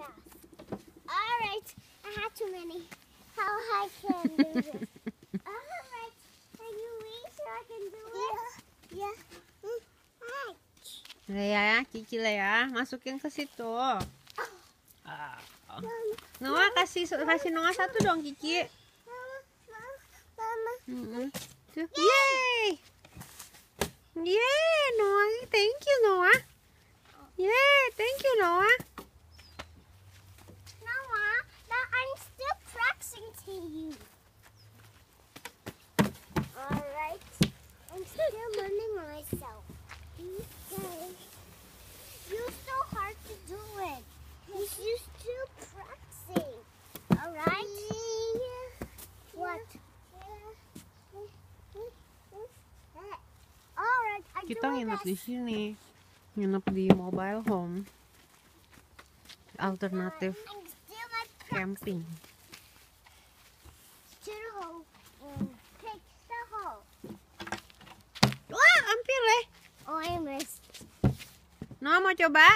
fast. All right, I had too many. How I can do this? All right, can you reach so I can do it? Yeah. Mm, Hey. Lea ya, Cici Lea, masukin ke situ. Ah. Noah kasih kasih Noah satu dong Cici. Mama, mama, mama. Mm-mm. Tuh. Yeay. Yeay, Noah. Thank you, Noah. Yeay, thank you. Noah, I'm learning myself. Okay. You're so hard to do it. Because you're still practicing. All right? What? All right, I Kita nginep di sini. Nginep di mobile home. Alternatif I'm camping. Noah mau coba?